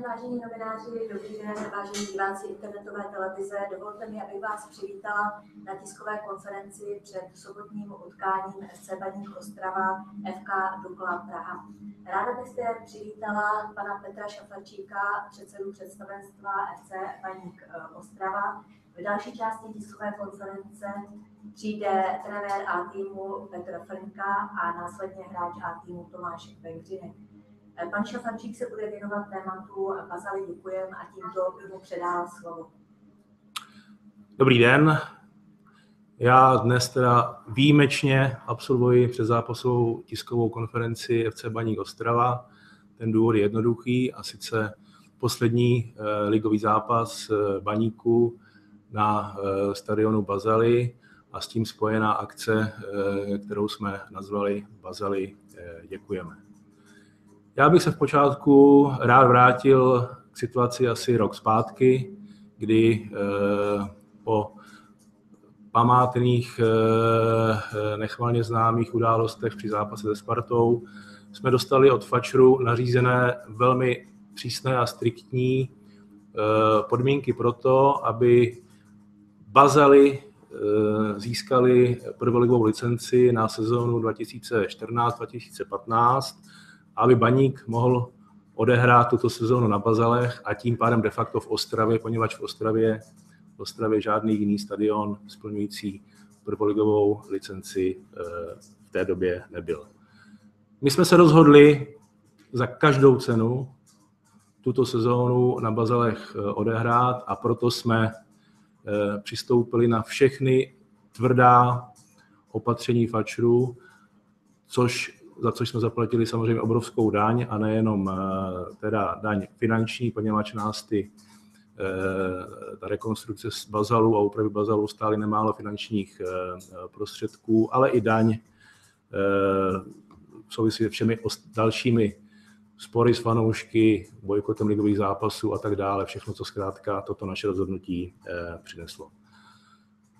den, vážení novináři, dobrý den, vážení diváci internetové televize. Dovolte mi, abych vás přivítala na tiskové konferenci před sobotním utkáním FC Baník Ostrava FK Dukla Praha. Ráda bych zde přivítala pana Petra Šafarčíka, předsedu představenstva FC Baník eh, Ostrava. V další části tiskové konference přijde trenér A týmu Petr Frnka a následně hráč A týmu Tomáš Vengřiny. Pan Šafančík se bude věnovat tématu Bazali děkujem a tímto mu předávám slovo. Dobrý den. Já dnes teda výjimečně absolvuji před zápasovou tiskovou konferenci FC Baník Ostrava. Ten důvod je jednoduchý a sice poslední eh, ligový zápas eh, Baníku na eh, stadionu Bazali a s tím spojená akce, kterou jsme nazvali Bazali děkujeme. Já bych se v počátku rád vrátil k situaci asi rok zpátky, kdy eh, po památných, eh, nechvalně známých událostech při zápase se Spartou jsme dostali od Fačru nařízené velmi přísné a striktní eh, podmínky pro to, aby Bazali získali prvoligovou licenci na sezónu 2014-2015 aby Baník mohl odehrát tuto sezónu na Bazalech a tím pádem de facto v Ostravě, poněvadž v Ostravě, v Ostravě žádný jiný stadion splňující prvoligovou licenci eh, v té době nebyl. My jsme se rozhodli za každou cenu tuto sezónu na Bazalech eh, odehrát a proto jsme eh, přistoupili na všechny tvrdá opatření fačru, což za což jsme zaplatili samozřejmě obrovskou daň a nejenom eh, teda daň finanční, poněvadž nás ty eh, ta rekonstrukce z bazalu a úpravy bazalu stály nemálo finančních eh, prostředků, ale i daň v souvisí se všemi dalšími spory s fanoušky, bojkotem ligových zápasů a tak dále, všechno, co zkrátka toto naše rozhodnutí přineslo.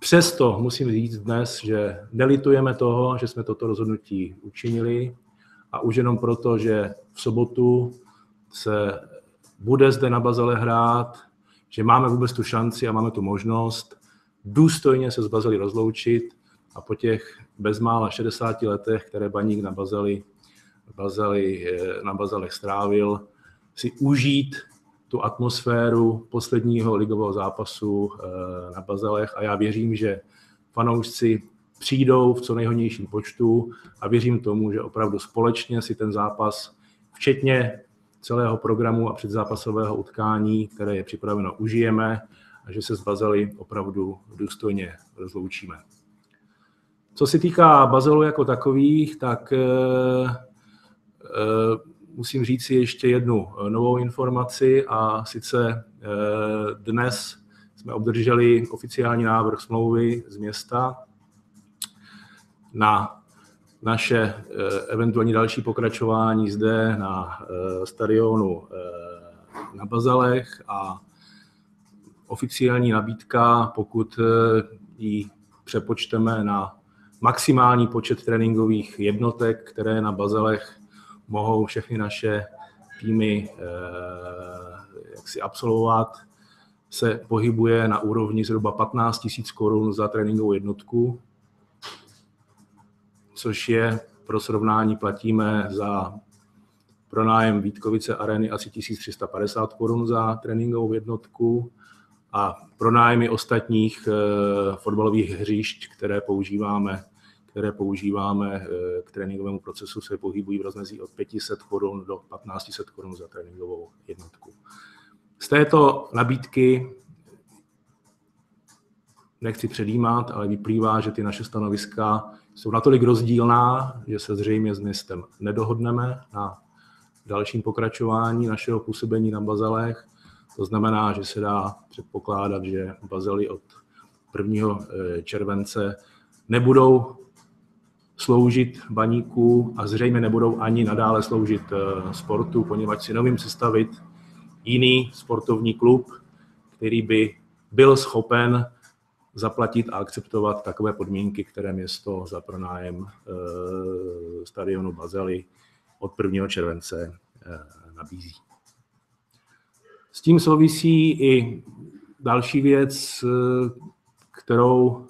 Přesto musím říct dnes, že nelitujeme toho, že jsme toto rozhodnutí učinili a už jenom proto, že v sobotu se bude zde na Bazale hrát, že máme vůbec tu šanci a máme tu možnost důstojně se z Bazely rozloučit a po těch bezmála 60 letech, které baník na Bazeli, Bazeli, eh, na Bazalech strávil, si užít tu atmosféru posledního ligového zápasu eh, na Bazalech a já věřím, že fanoušci přijdou v co nejhodnějším počtu a věřím tomu, že opravdu společně si ten zápas, včetně celého programu a předzápasového utkání, které je připraveno, užijeme a že se s Bazely opravdu důstojně rozloučíme. Co se týká Bazelu jako takových, tak e, e, musím říct si ještě jednu eh, novou informaci a sice eh, dnes jsme obdrželi oficiální návrh smlouvy z města na naše eh, eventuální další pokračování zde na stadionu na Bazalech a oficiální nabídka, pokud ji přepočteme na maximální počet tréninkových jednotek, které na Bazalech mohou všechny naše týmy eh, jak si absolvovat, se pohybuje na úrovni zhruba 15 000 korun za tréninkovou jednotku, což je pro srovnání platíme za pronájem Vítkovice areny asi 1350 korun za tréninkovou jednotku a pronájmy ostatních eh, fotbalových hřišť, které používáme které používáme eh, k tréninkovému procesu, se pohybují v rozmezí od 500 korun do 1500 korun za tréninkovou jednotku. Z této nabídky nechci předjímat, ale vyplývá, že ty naše stanoviska jsou natolik rozdílná, že se zřejmě s městem nedohodneme na dalším pokračování našeho působení na Bazalech. To znamená, že se dá předpokládat, že Bazely od 1. Eh, července nebudou sloužit baníku a zřejmě nebudou ani nadále sloužit eh, sportu, poněvadž si nevím představit jiný sportovní klub, který by byl schopen zaplatit a akceptovat takové podmínky, které město za pronájem eh, stadionu Bazely od 1. července eh, nabízí. S tím souvisí i další věc, kterou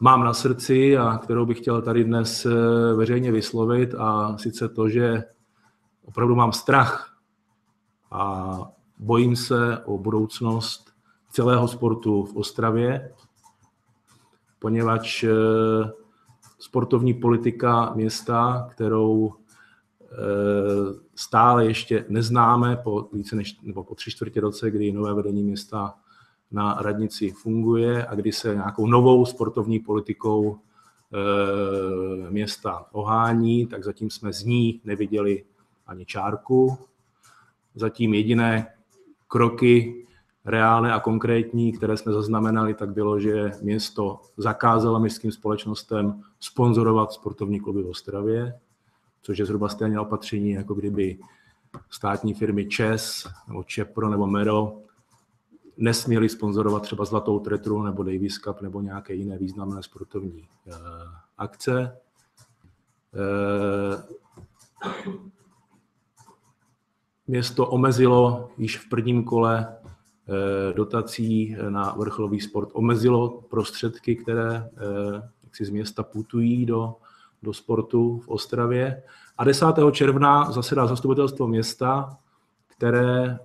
mám na srdci a kterou bych chtěl tady dnes veřejně vyslovit a sice to, že opravdu mám strach a bojím se o budoucnost celého sportu v Ostravě, poněvadž sportovní politika města, kterou stále ještě neznáme po více než nebo po tři čtvrtě roce, kdy nové vedení města na radnici funguje a kdy se nějakou novou sportovní politikou e, města ohání, tak zatím jsme z ní neviděli ani čárku. Zatím jediné kroky reálné a konkrétní, které jsme zaznamenali, tak bylo, že město zakázalo městským společnostem sponzorovat sportovní kluby v Ostravě což je zhruba stejné opatření, jako kdyby státní firmy ČES, nebo ČEPRO, nebo MERO nesměli sponzorovat třeba Zlatou tretru nebo Davis Cup nebo nějaké jiné významné sportovní uh, akce. Uh, město omezilo již v prvním kole uh, dotací na vrcholový sport, omezilo prostředky, které jaksi z města putují do do sportu v Ostravě. A 10. června zasedá zastupitelstvo města, které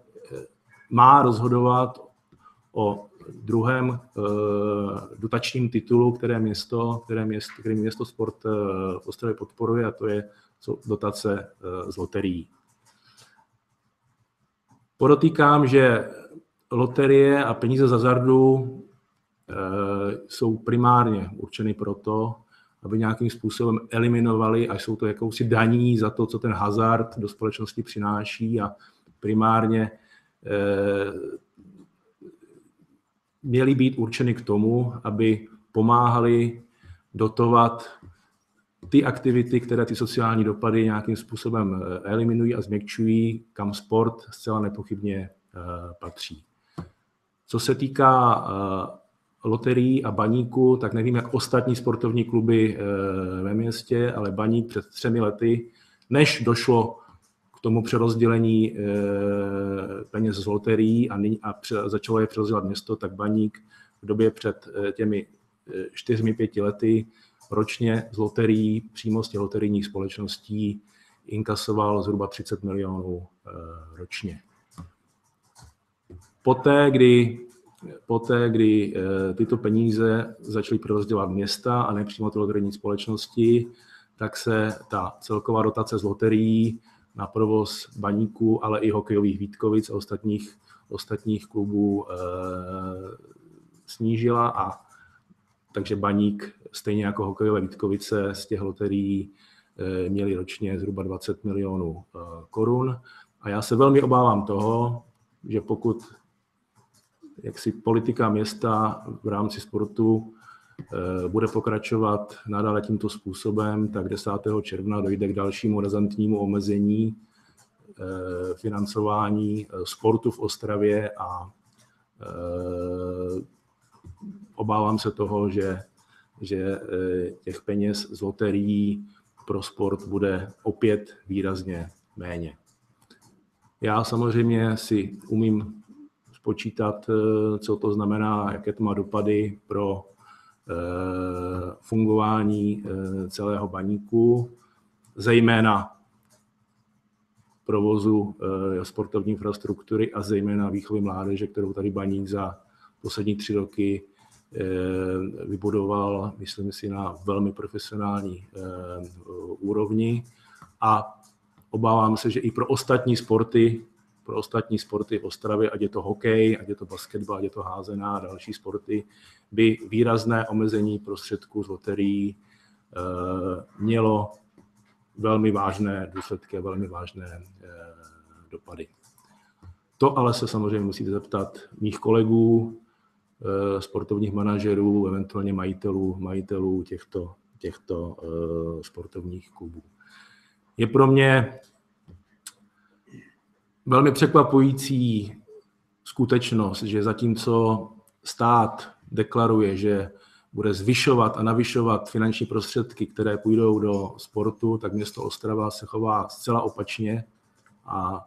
má rozhodovat o druhém eh, dotačním titulu, které město, které město, který město sport eh, v Ostravě podporuje, a to je dotace z loterií. Podotýkám, že loterie a peníze z hazardu jsou primárně určeny proto, aby nějakým způsobem eliminovali, až jsou to jakousi daní za to, co ten hazard do společnosti přináší a primárně eh, měly být určeny k tomu, aby pomáhali dotovat ty aktivity, které ty sociální dopady nějakým způsobem eh, eliminují a změkčují, kam sport zcela nepochybně eh, patří. Co se týká loterií a baníku, tak nevím, jak ostatní sportovní kluby eh, ve městě, ale baník před třemi lety, než došlo tomu přerozdělení eh, peněz z loterií a, nyní, a začalo je přerozdělat město, tak baník v době před eh, těmi čtyřmi, pěti lety ročně z loterií, přímo z těch loterijních společností, inkasoval zhruba 30 milionů ročně. Poté, kdy poté, kdy eh, tyto peníze začaly přerozdělovat města a nepřímo ty loterijní společnosti, tak se ta celková dotace z loterií na provoz baníků, ale i hokejových Vítkovic a ostatních, ostatních klubů e, snížila a takže baník, stejně jako hokejové Vítkovice, z těch loterií e, měli ročně zhruba 20 milionů e, korun. A já se velmi obávám toho, že pokud jaksi politika města v rámci sportu bude pokračovat nadále tímto způsobem, tak 10. června dojde k dalšímu razantnímu omezení eh, financování eh, sportu v Ostravě a obávám se toho, že, že těch peněz z loterií pro sport bude opět výrazně méně. Já samozřejmě si umím spočítat, eh, co to znamená, jaké to má dopady pro eh, fungování eh, celého baníku, zejména provozu sportovní infrastruktury a zejména výchovy mládeže, kterou tady baník za poslední tři roky vybudoval, myslím si, na velmi profesionální úrovni. A obávám se, že i pro ostatní sporty pro ostatní sporty v Ostravě, ať je to hokej, ať je to basketbal, ať je to házená a další sporty, by výrazné omezení prostředků z loterií eh, mělo velmi vážné důsledky a velmi vážné eh, dopady. To ale se samozřejmě musíte zeptat mých kolegů, eh, sportovních manažerů, eventuálně majitelů, majitelů těchto, těchto sportovních klubů. Je pro mě velmi překvapující skutečnost, že zatímco stát deklaruje, že bude zvyšovat a navyšovat finanční prostředky, které půjdou do sportu, tak město Ostrava se chová zcela opačně a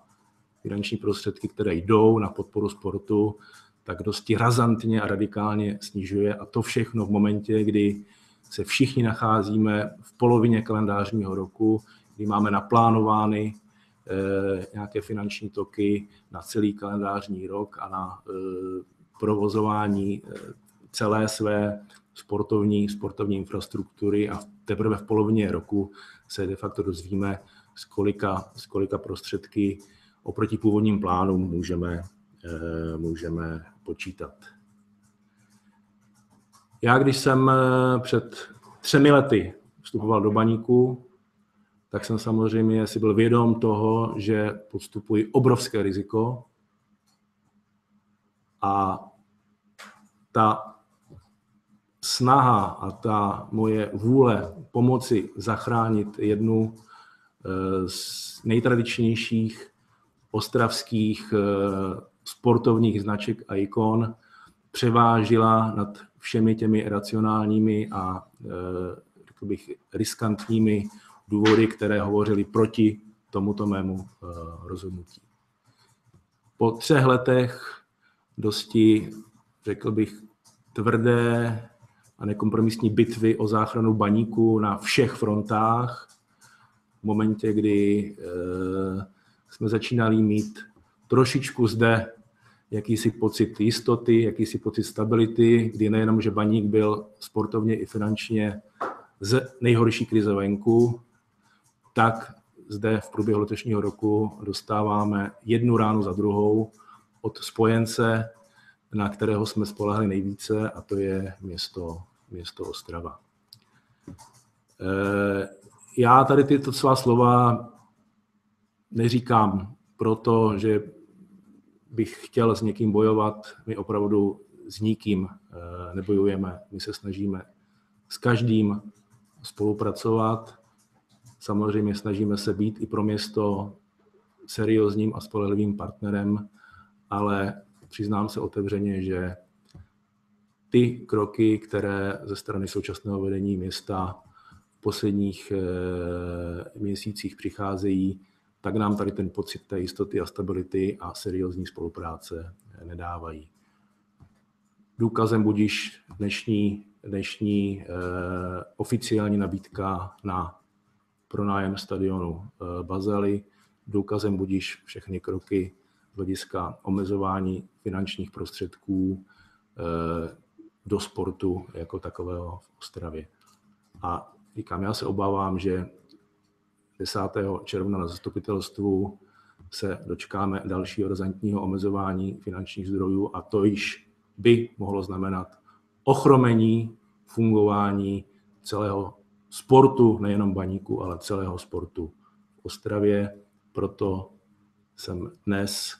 finanční prostředky, které jdou na podporu sportu, tak dosti razantně a radikálně snižuje. A to všechno v momentě, kdy se všichni nacházíme v polovině kalendářního roku, kdy máme naplánovány nějaké finanční toky na celý kalendářní rok a na eh, provozování eh, celé své sportovní, sportovní infrastruktury a teprve v polovině roku se de facto dozvíme, z kolika, z kolika prostředky oproti původním plánům můžeme, můžeme počítat. Já, když jsem před třemi lety vstupoval do baníku, tak jsem samozřejmě si byl vědom toho, že podstupuji obrovské riziko a ta snaha a ta moje vůle pomoci zachránit jednu eh, z nejtradičnějších ostravských eh, sportovních značek a ikon převážila nad všemi těmi racionálními a eh, řekl bych riskantními důvody, které hovořily proti tomuto mému eh, rozhodnutí. Po třech letech dosti, řekl bych, tvrdé a nekompromisní bitvy o záchranu baníku na všech frontách, v momentě, kdy eh, jsme začínali mít trošičku zde jakýsi pocit jistoty, jakýsi pocit stability, kdy nejenom, že baník byl sportovně i finančně z nejhorší krize venku, tak zde v průběhu letošního roku dostáváme jednu ránu za druhou od spojence, na kterého jsme spolehli nejvíce, a to je město, město Ostrava. Eh, já tady tyto svá slova neříkám proto, že bych chtěl s někým bojovat. My opravdu s nikým eh, nebojujeme. My se snažíme s každým spolupracovat Samozřejmě snažíme se být i pro město seriózním a spolehlivým partnerem, ale přiznám se otevřeně, že ty kroky, které ze strany současného vedení města v posledních eh, měsících přicházejí, tak nám tady ten pocit té jistoty a stability a seriózní spolupráce nedávají. Důkazem budíš dnešní, dnešní eh, oficiální nabídka na pronájem stadionu eh, Bazely. Důkazem budíš všechny kroky z hlediska omezování finančních prostředků eh, do sportu jako takového v Ostravě. A říkám, já se obávám, že 10. června na zastupitelstvu se dočkáme dalšího razantního omezování finančních zdrojů a to již by mohlo znamenat ochromení fungování celého sportu, nejenom baníku, ale celého sportu v Ostravě. Proto jsem dnes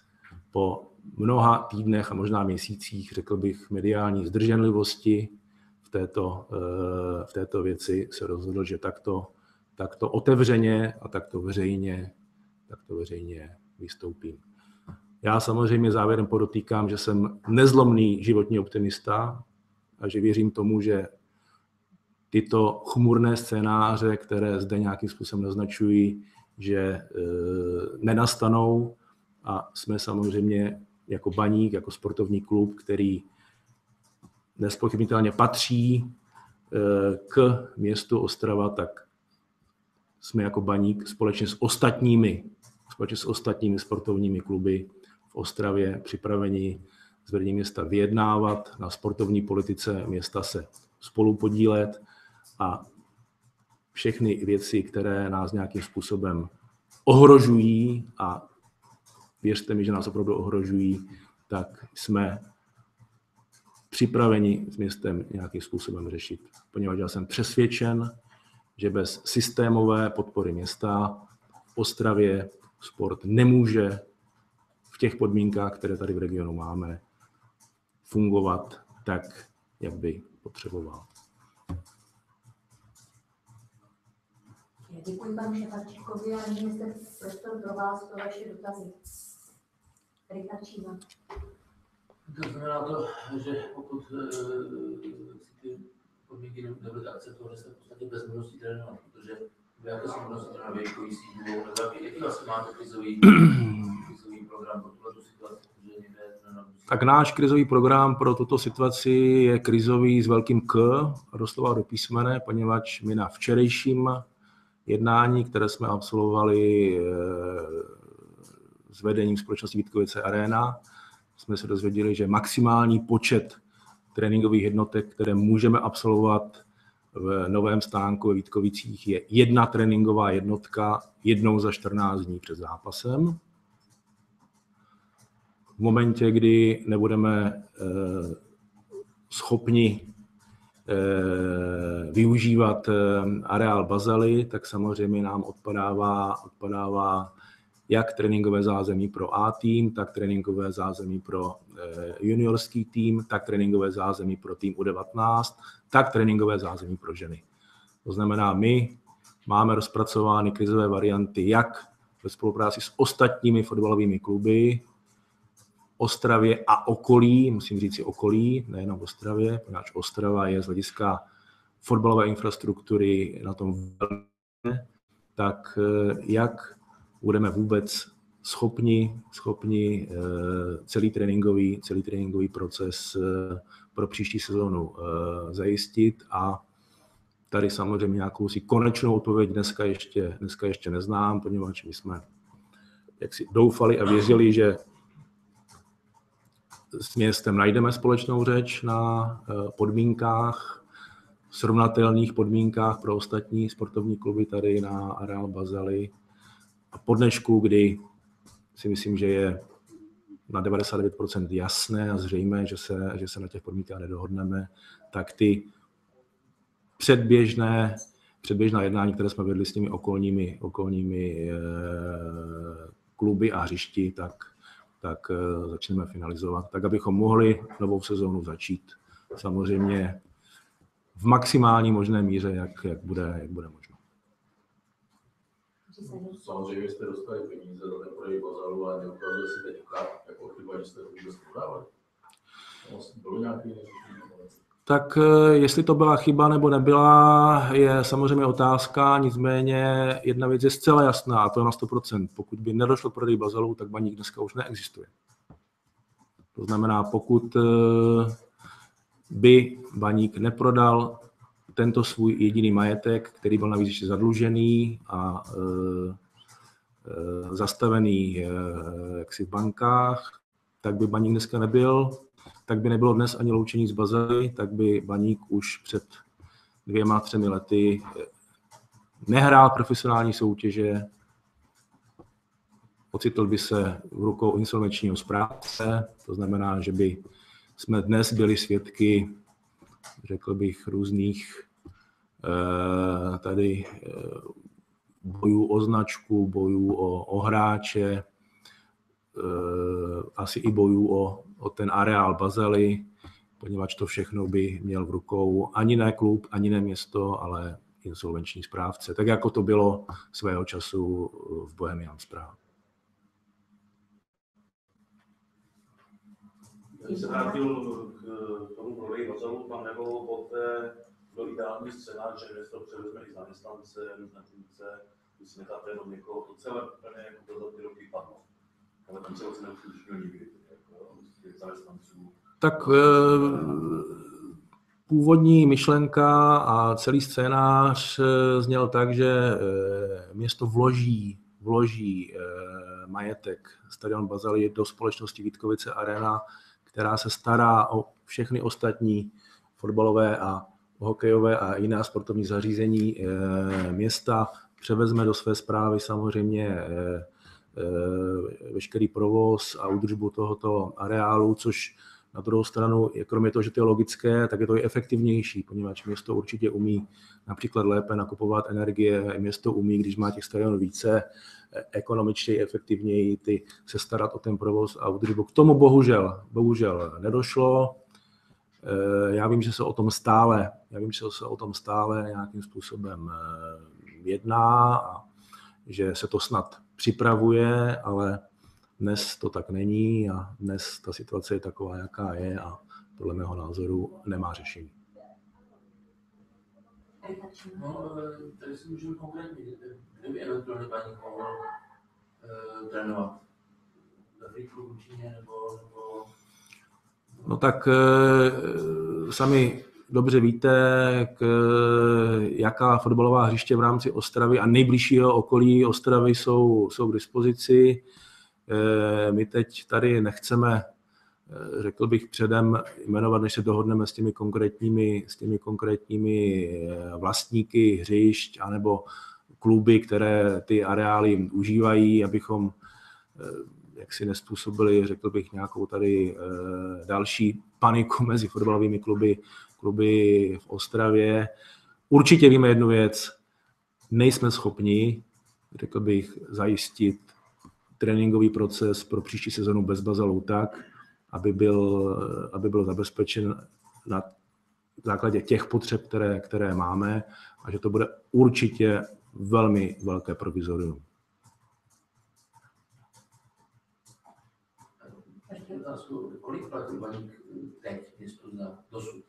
po mnoha týdnech a možná měsících, řekl bych, mediální zdrženlivosti v této, eh, v této věci se rozhodl, že takto, takto otevřeně a takto veřejně, takto veřejně vystoupím. Já samozřejmě závěrem podotýkám, že jsem nezlomný životní optimista a že věřím tomu, že tyto chmurné scénáře, které zde nějakým způsobem naznačují, že e, nenastanou. A jsme samozřejmě jako baník, jako sportovní klub, který nespochybnitelně patří e, k městu Ostrava, tak jsme jako baník společně s ostatními, společně s ostatními sportovními kluby v Ostravě připraveni s vedením města vyjednávat, na sportovní politice města se spolu podílet a všechny věci, které nás nějakým způsobem ohrožují a věřte mi, že nás opravdu ohrožují, tak jsme připraveni s městem nějakým způsobem řešit. Poněvadž já jsem přesvědčen, že bez systémové podpory města v Ostravě sport nemůže v těch podmínkách, které tady v regionu máme, fungovat tak, jak by potřeboval. Děkuji panu Šefačíkovi a nyní jste prostor pro vás pro vaše dotazy. Rita Čína. To znamená to, že pokud uh, si ty podmínky nebyly akceptované, jste v podstatě bez možnosti trénovat, protože vy jaké jsou možnosti trénovat věkový sídlo, nebo jaký, jaký vlastně máte krizový, krizový program pro tuhle situaci, že? Tak náš krizový program pro tuto situaci je krizový s velkým K, doslova do písmene, poněvadž my na včerejším jednání, které jsme absolvovali eh, s vedením společnosti Vítkovice Arena, jsme se dozvěděli, že maximální počet tréninkových jednotek, které můžeme absolvovat v novém stánku ve Vítkovicích, je jedna tréninková jednotka jednou za 14 dní před zápasem. V momentě, kdy nebudeme eh, schopni využívat eh, areál Bazely, tak samozřejmě nám odpadává, odpadává jak tréninkové zázemí pro A tým, tak tréninkové zázemí pro juniorský tým, tak tréninkové zázemí pro tým U19, tak tréninkové zázemí pro ženy. To znamená, my máme rozpracovány krizové varianty jak ve spolupráci s ostatními fotbalovými kluby, Ostravě a okolí, musím říct si okolí, nejenom v Ostravě, protože Ostrava je z hlediska fotbalové infrastruktury na tom velmi, tak eh, jak budeme vůbec schopni, schopni eh, celý tréninkový, celý tréninkový proces eh, pro příští sezónu zajistit. A tady samozřejmě nějakou si konečnou odpověď dneska ještě, dneska ještě neznám, poněvadž my jsme jak si doufali a věřili, že s městem najdeme společnou řeč na eh, podmínkách, srovnatelných podmínkách pro ostatní sportovní kluby tady na areál Bazely. A po dnešku, kdy si myslím, že je na 99% jasné a zřejmé, že se, že se na těch podmínkách nedohodneme, tak ty předběžné, předběžná jednání, které jsme vedli s těmi okolními, okolními e, kluby a hřišti, tak tak eh, začneme finalizovat, tak abychom mohli novou sezónu začít samozřejmě v maximální možné míře, jak, jak, bude, jak bude možno. Samozřejmě jste dostali peníze za ten prodej bazaru, ale neukazuje se teďka jako chyba, že jste to vůbec prodávali. Bylo nějaký tak eh, jestli to byla chyba nebo nebyla, je samozřejmě otázka, nicméně jedna věc je zcela jasná, a to je na 100%. Pokud by nedošlo k prodej bazalů, tak baník dneska už neexistuje. To znamená, pokud eh, by baník neprodal tento svůj jediný majetek, který byl navíc ještě zadlužený a e, e, zastavený jaksi v bankách, tak by baník dneska nebyl tak by nebylo dnes ani loučení z Bazely, tak by Baník už před dvěma, třemi lety eh, nehrál profesionální soutěže, ocitl by se v rukou insolvenčního správce, to znamená, že by jsme dnes byli svědky, řekl bych, různých eh, tady eh, bojů o značku, bojů o, o hráče, asi i bojů o o ten areál Bazely, poněvadž to všechno by měl v rukou ani ne klub, ani ne město, ale insolvenční správce, tak jako to bylo svého času v Bohemian Praha. Když se vrátil k tomu prodeji Bazelu, tam nebylo poté byl ideální scénář, že město převezme i zaměstnance, funkce, když si necháte jenom někoho, to celé úplně jako za ty roky padlo. Ale tam se vlastně neuskutečnilo nikdy zaměstnanců? Tak eh, původní myšlenka a celý scénář eh, zněl tak, že eh, město vloží, vloží majetek. Stadion Bazali do společnosti Vítkovice Arena, která se stará o všechny ostatní fotbalové a hokejové a jiná sportovní zařízení města, převezme do své zprávy samozřejmě veškerý provoz a údržbu tohoto areálu, což na druhou stranu, kromě toho, že to je logické, tak je to i efektivnější, poněvadž město určitě umí například lépe nakupovat energie, město umí, když má těch stadionů více, eh, ekonomičtěji, efektivněji ty, se starat o ten provoz a údržbu. K tomu bohužel, bohužel nedošlo. Eh, já vím, že se o tom stále, já vím, že se o tom stále nějakým způsobem jedná a že se to snad připravuje, ale dnes to tak není a dnes ta situace je taková, jaká je a podle mého názoru nemá řešení. No, tady si můžeme konkrétně, kdyby eventuálně paní mohl uh, trénovat ve Číně nebo, nebo No tak e, sami dobře víte, k, jaká fotbalová hřiště v rámci Ostravy a nejbližšího okolí Ostravy jsou, jsou k dispozici. E, my teď tady nechceme, e, řekl bych předem, jmenovat, než se dohodneme s těmi konkrétními, s těmi konkrétními vlastníky hřišť anebo kluby, které ty areály užívají, abychom jak si nespůsobili, řekl bych, nějakou tady další paniku mezi fotbalovými kluby kluby v Ostravě. Určitě víme jednu věc, nejsme schopni, řekl bych, zajistit tréninkový proces pro příští sezonu bez bazalu tak, aby byl, aby byl zabezpečen na základě těch potřeb, které, které máme a že to bude určitě velmi velké provizorium. Kolik platí teď město za dosud?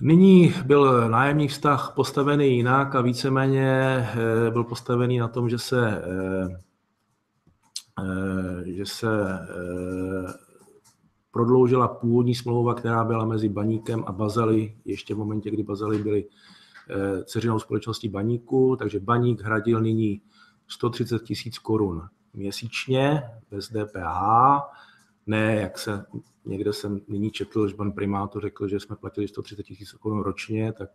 Nyní byl nájemní vztah postavený jinak a víceméně eh, byl postavený na tom, že se, eh, eh, že se prodloužila původní smlouva, která byla mezi Baníkem a Bazely, ještě v momentě, kdy Bazely byly ceřinou společností Baníku, takže Baník hradil nyní 130 tisíc korun měsíčně bez DPH, ne, jak se někde jsem nyní četl, že pan primátor řekl, že jsme platili 130 tisíc korun ročně, tak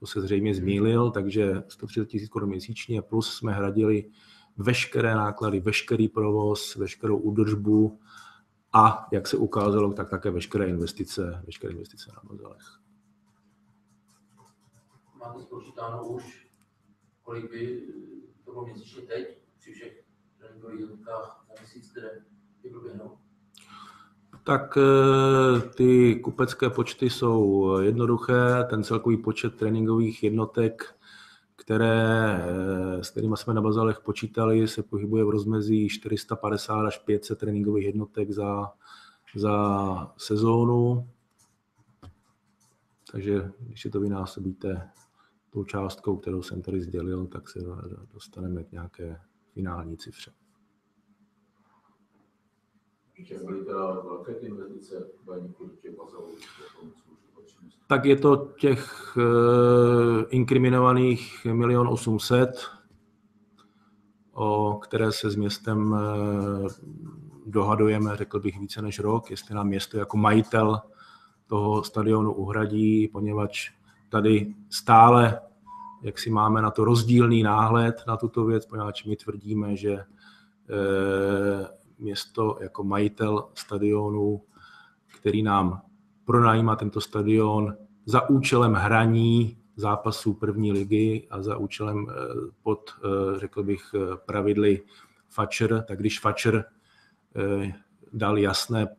to se zřejmě zmýlil, takže 130 tisíc korun měsíčně plus jsme hradili veškeré náklady, veškerý provoz, veškerou údržbu a, jak se ukázalo, tak také veškeré investice, veškeré investice na modelech. Máte spočítáno už, kolik by to bylo měsíčně teď při všech jednotkách za měsíc, které by proběhnou? Tak eh, ty kupecké počty jsou jednoduché. Ten celkový počet tréninkových jednotek, které, eh, s kterými jsme na bazalech počítali, se pohybuje v rozmezí 450 až 500 tréninkových jednotek za, za sezónu. Takže když to vynásobíte tou částkou, kterou jsem tady sdělil, tak se dostaneme k nějaké finální cifře. Tak je to těch uh, inkriminovaných milion 800, o které se s městem uh, dohadujeme, řekl bych, více než rok, jestli nám město jako majitel toho stadionu uhradí, poněvadž tady stále, jak si máme na to rozdílný náhled na tuto věc, poněvadž my tvrdíme, že uh, město jako majitel stadionu, který nám pronajímá tento stadion za účelem hraní zápasů první ligy a za účelem eh, pod, eh, řekl bych, eh, pravidly Fatcher, tak když Fatcher dal jasné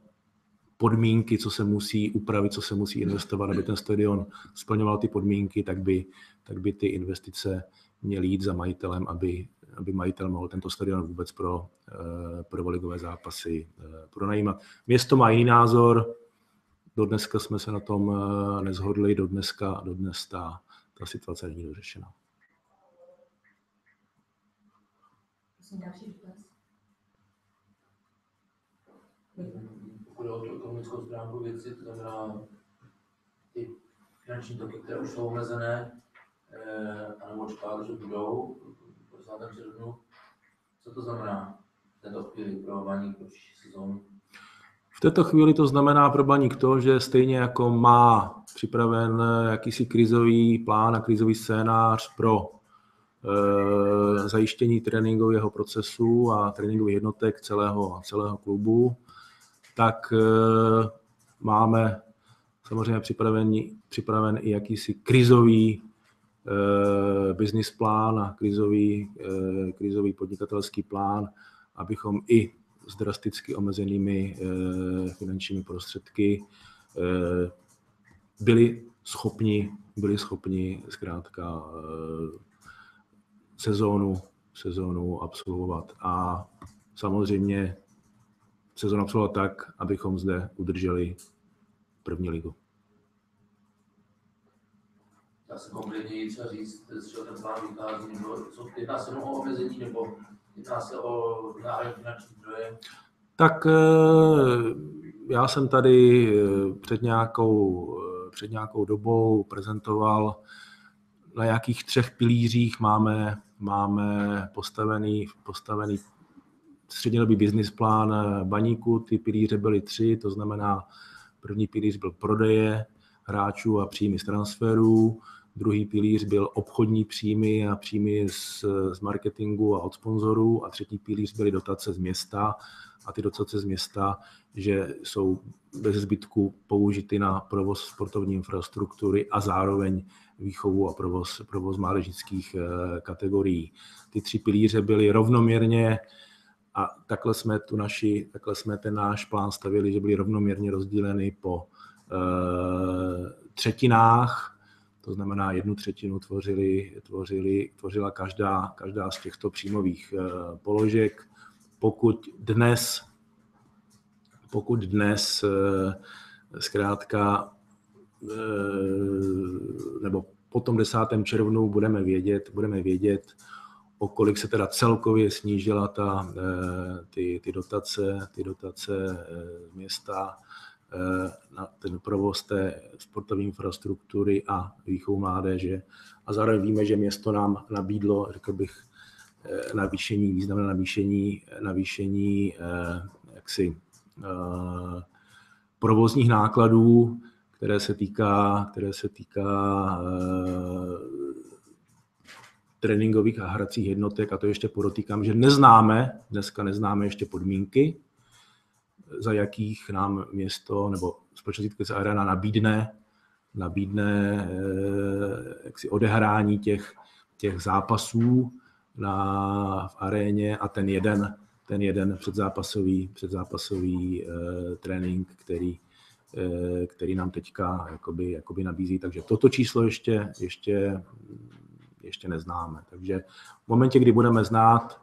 podmínky, co se musí upravit, co se musí investovat, aby ten stadion splňoval ty podmínky, tak by, tak by ty investice měly jít za majitelem, aby aby majitel mohl tento stadion vůbec pro eh, prvoligové zápasy eh, pronajímat. Město má jiný názor, do dneska jsme se na tom eh, nezhodli, do dneska, do dnes ta, ta situace není dořešena. Pokud o tu ekonomickou stránku věci, to znamená ty finanční toky, které už jsou omezené, anebo očekávat, že budou, 20. červnu. Co to znamená v této chvíli pro Baník pro příští sezónu? V této chvíli to znamená pro Baník to, že stejně jako má připraven jakýsi krizový plán a krizový scénář pro e, zajištění tréninkového procesu a tréninkových jednotek celého, celého klubu, tak e, máme samozřejmě připraven, připraven i jakýsi krizový business plán a krizový, eh, krizový podnikatelský plán, abychom i s drasticky omezenými eh, finančními prostředky byli schopni, byli schopni zkrátka sezónu, sezónu absolvovat. A samozřejmě sezónu absolvovat tak, abychom zde udrželi první ligu dá se konkrétněji třeba říct, z čeho ten plán vychází, nebo co jedná se o omezení, nebo Jedná se o národní finanční zdroje. Tak eh, já jsem tady eh, před nějakou, eh, před nějakou dobou prezentoval, na jakých třech pilířích máme, máme postavený, postavený střednědobý business plán baníku. Ty pilíře byly tři, to znamená, první pilíř byl prodeje hráčů a příjmy z transferů, druhý pilíř byl obchodní příjmy a příjmy z, z marketingu a od sponzorů a třetí pilíř byly dotace z města a ty dotace z města, že jsou bez zbytku použity na provoz sportovní infrastruktury a zároveň výchovu a provoz, provoz mládežnických eh, kategorií. Ty tři pilíře byly rovnoměrně a takhle jsme, tu naši, takhle jsme ten náš plán stavili, že byly rovnoměrně rozděleny po e, třetinách, to znamená jednu třetinu tvořili, tvořili, tvořila každá, každá z těchto příjmových e, položek. Pokud dnes, pokud dnes e, zkrátka nebo po tom 10. červnu budeme vědět, budeme vědět, o kolik se teda celkově snížila ta, eh, ty, ty dotace, ty dotace eh, města eh, na ten provoz té sportovní infrastruktury a výchovu mládeže. A zároveň víme, že město nám nabídlo, řekl bych, navýšení, významné navýšení, navýšení jaksi, provozních nákladů, které se týká, které se týká tréninkových a hracích jednotek, a to ještě podotýkám, že neznáme, dneska neznáme ještě podmínky, za jakých nám město nebo společnost Arena nabídne, nabídne eh, jaksi odehrání těch, těch zápasů na, v aréně a ten jeden, ten jeden předzápasový, předzápasový eh, trénink, který, eh, který nám teďka jakoby, jakoby nabízí. Takže toto číslo ještě, ještě ještě neznáme. Takže v momentě, kdy budeme znát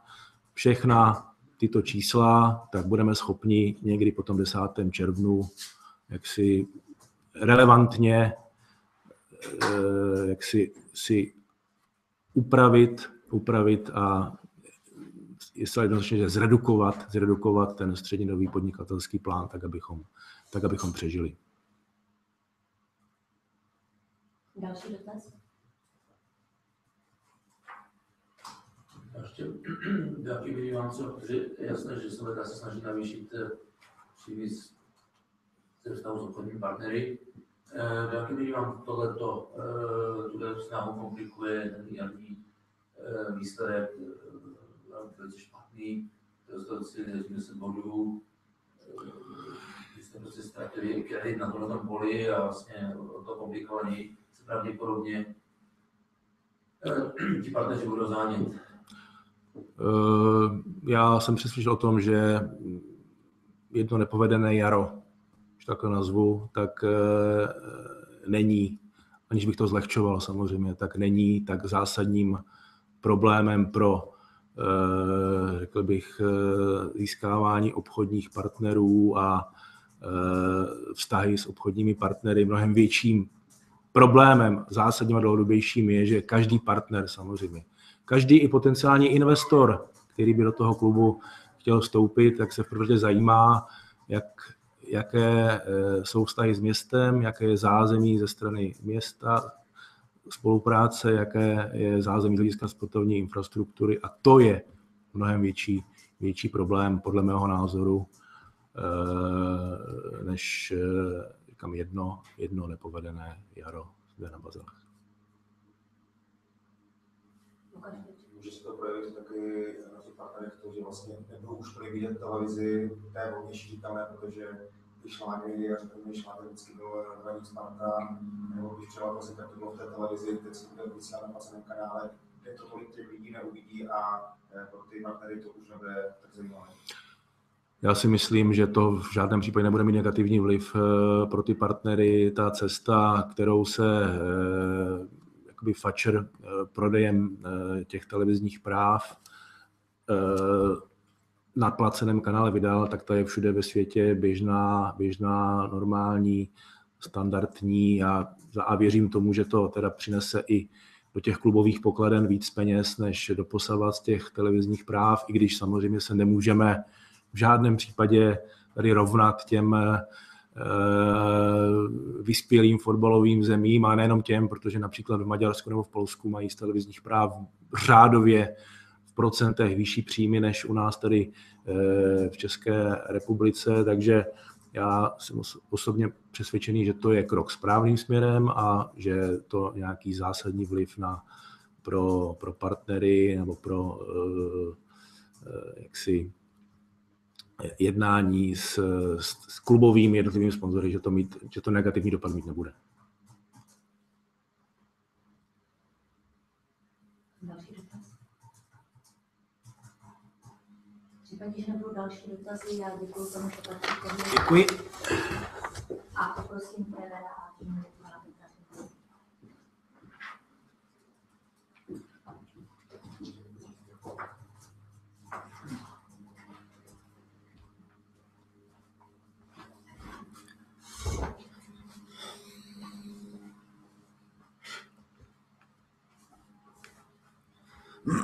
všechna tyto čísla, tak budeme schopni někdy po tom 10. červnu jak si relevantně eh, jak si, si upravit, upravit a jestli jednoznačně, že zredukovat, zredukovat ten střednědobý podnikatelský plán, tak abychom, tak abychom přežili. Další dotaz? Ještě nějaký minimální, protože je jasné, že se se snaží navýšit eh, příjmy ze vztahu s obchodními partnery. V jaký míry vám tohleto, eh, tuhle snahu komplikuje ten jarní eh, výsledek, velice špatný, dostat si 10 bodů, vy jste prostě ztratili kredit na tomhle poli a vlastně o to komplikovaní se pravděpodobně ti partneři budou zánět. Eh, já jsem přesvědčen o tom, že jedno nepovedené jaro, když takhle nazvu, tak eh, není, aniž bych to zlehčoval samozřejmě, tak není tak zásadním problémem pro, eh, řekl bych, získávání obchodních partnerů a vztahy s obchodními partnery. Mnohem větším problémem, zásadním a dlouhodobějším je, že každý partner samozřejmě každý i potenciální investor, který by do toho klubu chtěl vstoupit, tak se v první zajímá, jak, jaké eh, jsou vztahy s městem, jaké je zázemí ze strany města, spolupráce, jaké je zázemí z hlediska sportovní infrastruktury a to je mnohem větší, větší problém podle mého názoru, eh, než eh, říkám, jedno, jedno nepovedené jaro zde na Bazilech. Může se to projevit taky na těch partnerech to, že vlastně nebudou už tolik vidět televizi té volnější říkané, protože ty šlágry, a řekněme, šlágry vždycky bylo hraní Sparta, nebo když třeba to tak to bylo v té televizi, teď se bude vysílat na placeném kanále, kde to tolik těch lidí neuvidí a eh, pro ty partnery to už nebude tak zajímavé. Já si myslím, že to v žádném případě nebude mít negativní vliv eh, pro ty partnery. Ta cesta, kterou se eh, jakoby fačer eh, prodejem eh, těch televizních práv eh, na placeném kanále vydal, tak ta je všude ve světě běžná, běžná, normální, standardní a, a věřím tomu, že to teda přinese i do těch klubových pokladen víc peněz, než doposavat z těch televizních práv, i když samozřejmě se nemůžeme v žádném případě tady rovnat těm vyspělým fotbalovým zemím a nejenom těm, protože například v Maďarsku nebo v Polsku mají z televizních práv řádově v procentech vyšší příjmy než u nás tady eh, v České republice, takže já jsem osobně přesvědčený, že to je krok správným směrem a že to nějaký zásadní vliv na, pro, pro partnery nebo pro uh, jaksi jednání s, s, s klubovými jednotlivými sponzory, že to, mít, že to negativní dopad mít nebude. Další dotaz? V případě, že nebudou další dotazy, já děkuji panu Šaparčíkovi. Děkuji. A poprosím trenéra a týmu Já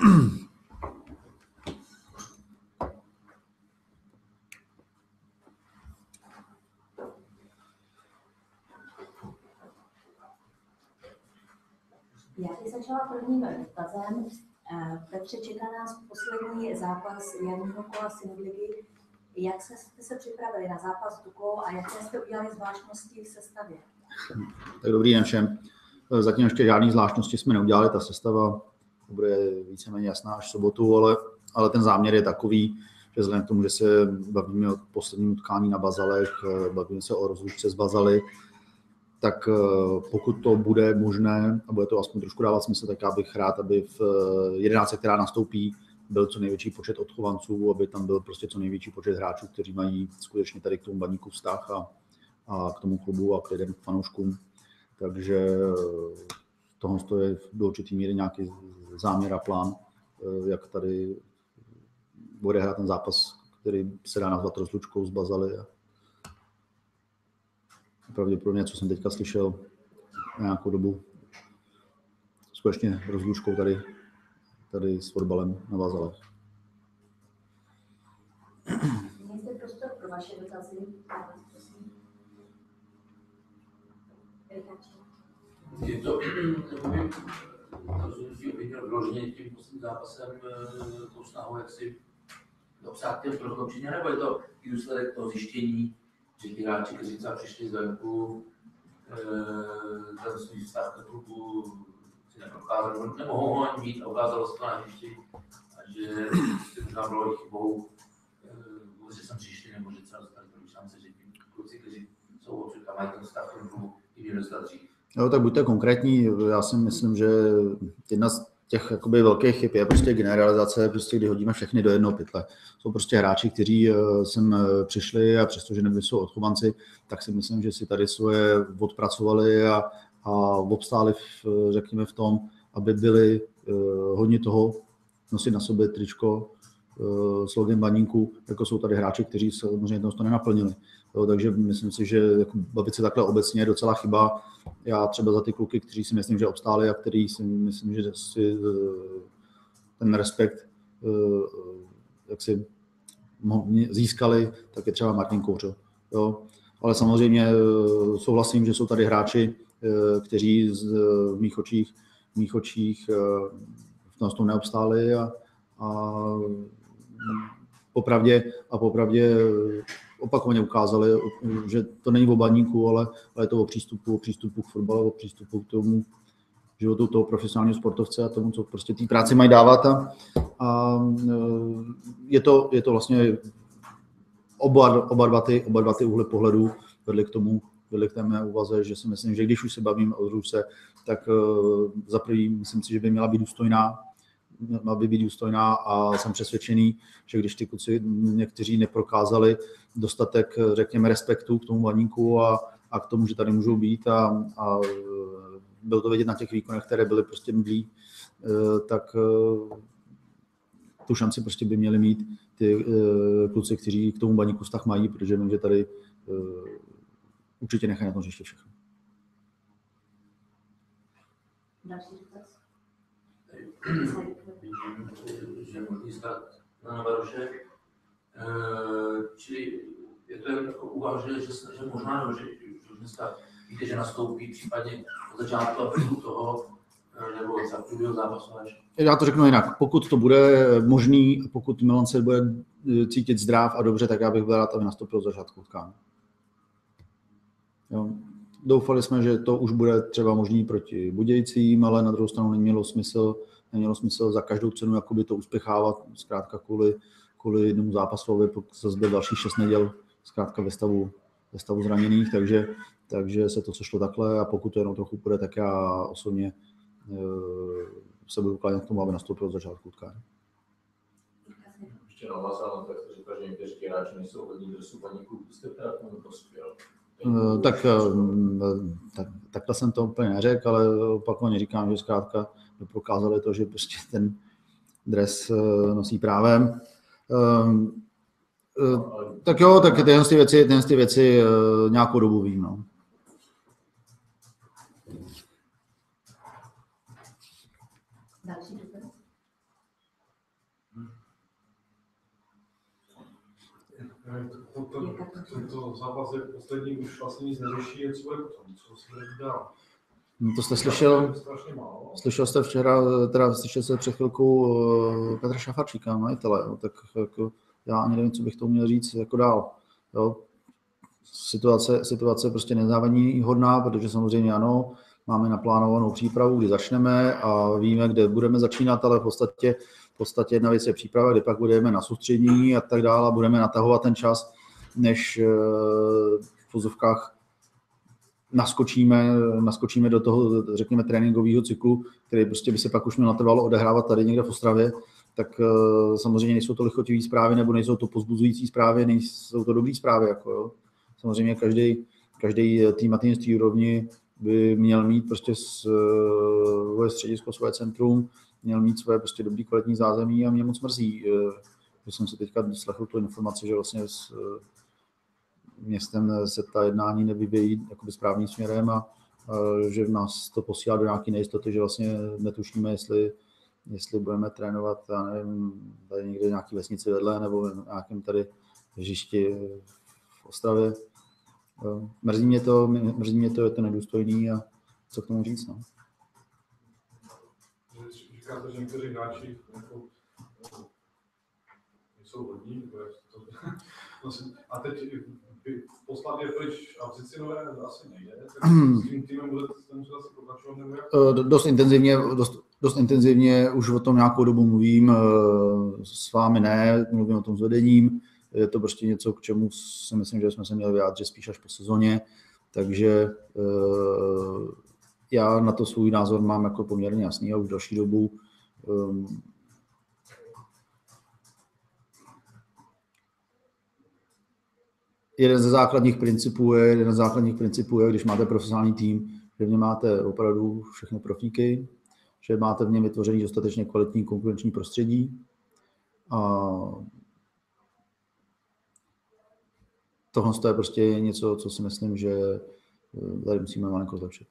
bych začala prvním dotazem. Eh, Petře, čeká nás poslední zápas jarního kola Synodligy. Jak jste se připravili na zápas s Duklou a jaké jste udělali zvláštnosti v sestavě? Tak dobrý den všem. Zatím ještě žádný zvláštnosti jsme neudělali, ta sestava bude víceméně jasná až v sobotu, ale, ale ten záměr je takový, že vzhledem k tomu, že se bavíme o posledním utkání na Bazalech, bavíme se o rozlučce z Bazaly, tak eh, pokud to bude možné a bude to aspoň trošku dávat smysl, tak já bych rád, aby v 11, která nastoupí, byl co největší počet odchovanců, aby tam byl prostě co největší počet hráčů, kteří mají skutečně tady k tomu baníku vztah a, a k tomu klubu a k lidem, k fanouškům. Takže eh, tohle je do určitý míry nějaký záměr a plán, eh, jak tady bude hrát ten zápas, který se dá nazvat rozlučkou z Bazaly. A pravděpodobně, co jsem teďka slyšel nějakou dobu, skutečně rozlučkou tady, tady s fotbalem na Bazalech. Mějte prostor pro vaše dotazy. Prosím. Richard. Je to, jakoby, rozhodnutí obviněl vyloženě tím posledním zápasem eh, tou snahou, jak si dopsat těm rozhodčení, nebo je to i důsledek toho zjištění, že ti hráči, kteří třeba přišli zvenku, eh, ten svůj vztah k klubu si neprokázali, nemohou ho ani mít a ukázalo se to na hřišti, a že si možná bylo i chybou, vůbec, že jsem přišli, nebo že třeba dostali první šance, že ti kluci, kteří jsou odsud a mají ten vztah k tomu klubu, i měli dostat dřív. Jo, tak buďte konkrétní. Já si myslím, že jedna z těch jakoby velkých chyb je prostě generalizace, prostě kdy hodíme všechny do jednoho pytle. Jsou prostě hráči, kteří eh, sem eh, přišli a přestože nebyli jsou odchovanci, tak si myslím, že si tady svoje odpracovali a, a obstáli, v, řekněme, v tom, aby byli hodně toho nosit na sobě tričko s logem baníku, jako jsou tady hráči, kteří samozřejmě to nenaplnili. Jo, takže myslím si, že jako bavit se takhle obecně je docela chyba. Já třeba za ty kluky, kteří si myslím, že obstáli a který si myslím, že si ten respekt jak si získali, tak je třeba Martin Kouřo. Jo. Ale samozřejmě souhlasím, že jsou tady hráči, kteří v mých očích, v mých očích v tom neobstáli a, a popravdě, a popravdě opakovaně ukázali, že to není o baníku, ale, ale je to o přístupu, o přístupu k fotbalu, o přístupu k tomu životu toho profesionálního sportovce a tomu, co prostě té práci mají dávat. A, a je, to, je to vlastně oba, oba, dva ty, oba dva ty úhly pohledu vedly k tomu, vedly k té mé úvaze, že si myslím, že když už se bavíme o ruce, tak uh, za prvý myslím si, že by měla být důstojná, měla by být důstojná a jsem přesvědčený, že když ty kluci někteří neprokázali dostatek, řekněme, respektu k tomu vaníku a, a k tomu, že tady můžou být a, a bylo to vidět na těch výkonech, které byly prostě mdlí, eh, tak eh, tu šanci prostě by měli mít ty eh, kluci, kteří k tomu baníku vztah mají, protože vím, že tady určitě nechají na tom ještě všechno. Další dotaz. možný start na Navaroše. Eh, Čili je to jen jako úvaha, že, že, možná, že, že dneska víte, že nastoupí případně od začátku a toho, eh, nebo za průběhu zápasu. Já to řeknu jinak. Pokud to bude možný, pokud Milan se bude eh, cítit zdrav a dobře, tak já bych byl rád, aby nastoupil za začátku. Doufali jsme, že to už bude třeba možný proti Budějcím, ale na druhou stranu nemělo smysl, nemělo smysl za každou cenu jakoby to uspěchávat, zkrátka kvůli, kvůli jednomu zápasu, aby pak zase byl další šest neděl zkrátka ve stavu, ve stavu zraněných, takže, takže se to sešlo takhle a pokud to jenom trochu půjde, tak já osobně eh, se budu klánět k tomu, aby nastoupil od začátku utkání. Ještě navázal na to, jak říkal, že někteří hráči nejsou hodní dresu jste teda k tomu dospěl. Eh, Tak, eh, tak, takhle jsem to úplně neřekl, ale opakovaně říkám, že zkrátka prokázali to, že prostě ten dres eh, nosí právem. Ehm, eh, Tak jo, tak tyhle ty věci, tyhle ty věci eh, nějakou dobu vím. No. Tento zápas je poslední, už vlastně nic neřeší, jak co bude potom, co se. No To jste slyšel, slyšel jste včera, teda slyšel jste před chvilkou eh, Petra Šafarčíka, majitele, jo, tak jako já ani nevím, co bych tomu měl říct jako dál. Jo. Situace, situace prostě nezávadní hodná, protože samozřejmě ano, máme naplánovanou přípravu, kdy začneme a víme, kde budeme začínat, ale v podstatě, v podstatě jedna věc je příprava, kdy pak budeme na soustředění a tak dále, a budeme natahovat ten čas, než eh, v pozovkách naskočíme, naskočíme do toho, řekněme, tréninkového cyklu, který prostě by se pak už měl natrvalo odehrávat tady někde v Ostravě, tak eh, samozřejmě nejsou to lichotivé zprávy, nebo nejsou to pozbuzující zprávy, nejsou to dobré zprávy. Jako, jo. Samozřejmě každý, každý tým na té úrovni by měl mít prostě svoje středisko, svoje centrum, měl mít svoje prostě dobrý kvalitní zázemí a mě moc mrzí, eh, že jsem se teďka slechl tu informaci, že vlastně městem se ta jednání nevyvíjí jakoby správným směrem a, že nás to posílá do nějaké nejistoty, že vlastně netušíme, jestli, jestli budeme trénovat, já nevím, tady někde nějaký vesnici vedle nebo v nějakém tady hřišti v Ostravě. Mrzí mě to, mrzí mě to, je to nedůstojný a co k tomu říct. No. Říkáte, že někteří hráči jako, eh, nejsou hodní, jak to, vlastně, a teď poslat je pryč a vzít si nové asi nejde, s tím týmem budete asi pokračovat, nebo jak? Eh, do- Dost intenzivně, dost, dost intenzivně už o tom nějakou dobu mluvím, eh, s vámi ne, mluvím o tom s vedením, je to prostě něco, k čemu si myslím, že jsme se měli vyjádřit spíš až po sezóně, takže eh, já na to svůj názor mám jako poměrně jasný a už další dobu. Jeden ze základních principů je, jeden ze základních principů je, když máte profesionální tým, že v něm máte opravdu všechny profíky, že máte v něm vytvořený dostatečně kvalitní konkurenční prostředí. A tohle je prostě něco, co si myslím, že eh, tady musíme malinko zlepšit.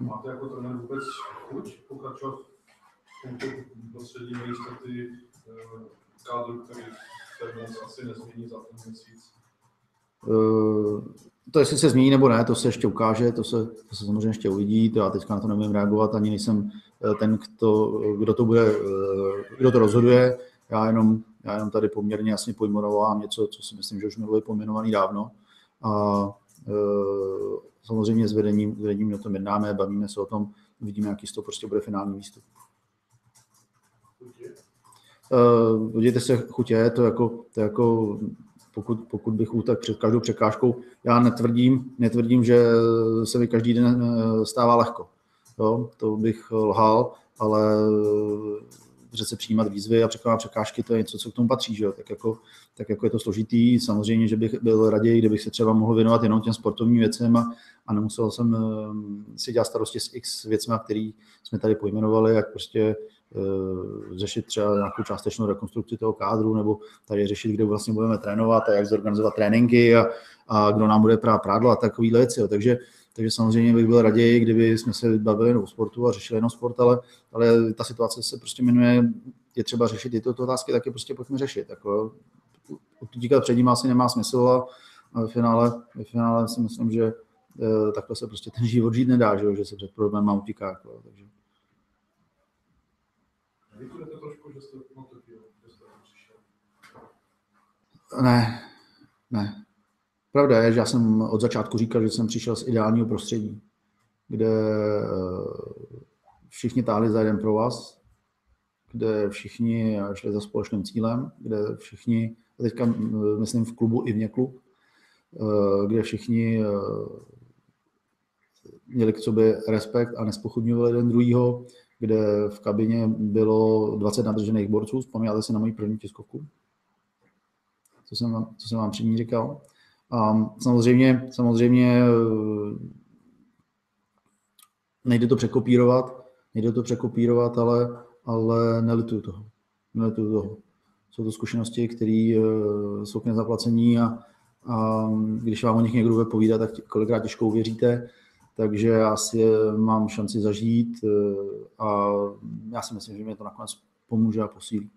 Máte jako trenér vůbec chuť pokračovat v tomto prostředí nejistoty eh, kádru, který se moc asi nezmění za ten měsíc? Eh, To, jestli se změní nebo ne, to se ještě ukáže, to se, to se samozřejmě ještě uvidí, to já teďka na to nevím reagovat, ani nejsem eh, ten, kdo, kdo to bude, eh, kdo to rozhoduje, já jenom, já jenom tady poměrně jasně pojmenovávám něco, co si myslím, že už bylo pojmenovaný dávno. A eh, samozřejmě s vedením, s vedením o tom jednáme, bavíme se o tom, vidíme, jaký z toho prostě bude finální výstup. Podívejte se, chutě, to jako, to jako pokud, pokud bych utek před každou překážkou, já netvrdím, netvrdím, že se mi každý den eh, stává lehko. Jo, to bych lhal, ale přece přijímat výzvy a překonat překážky, to je něco, co k tomu patří, že jo? Tak, jako, tak jako je to složitý. Samozřejmě, že bych byl raději, kdybych se třeba mohl věnovat jenom těm sportovním věcem a, a nemusel jsem eh, si dělat starosti s x věcmi, které jsme tady pojmenovali, jak prostě eh, řešit třeba nějakou částečnou rekonstrukci toho kádru, nebo tady řešit, kde vlastně budeme trénovat a jak zorganizovat tréninky a, a kdo nám bude prát prádlo a takové věci. Takže takže samozřejmě bych byl raději, kdyby jsme se bavili jenom o sportu a řešili jenom sport, ale, ale ta situace se prostě jmenuje, je třeba řešit tyto otázky, tak je prostě pojďme řešit. Jako, utíkat před ním asi nemá smysl a, ve, finále, ve finále si myslím, že e, takhle se prostě ten život žít nedá, že, že se před problémem utíká. Jako, takže. To? Ne, ne. Pravda je, že já jsem od začátku říkal, že jsem přišel z ideálního prostředí, kde eh, všichni táhli za jeden pro vás, kde všichni šli za společným cílem, kde všichni, teďka mm, myslím v klubu i vně klub, eh, kde všichni eh, měli k sobě respekt a nespochybňovali jeden druhýho, kde v kabině bylo 20 nadržených borců. Vzpomínáte si na moji první tiskovku? Co jsem vám, co jsem vám před ní říkal? Samozřejmě, samozřejmě nejde to překopírovat, nejde to překopírovat, ale, ale nelituju toho. Nelituju toho. Jsou to zkušenosti, které jsou k nezaplacení a, a když vám o nich někdo bude povídat, tak kolikrát těžko uvěříte, takže já si mám šanci zažít a já si myslím, že mě to nakonec pomůže a posílí.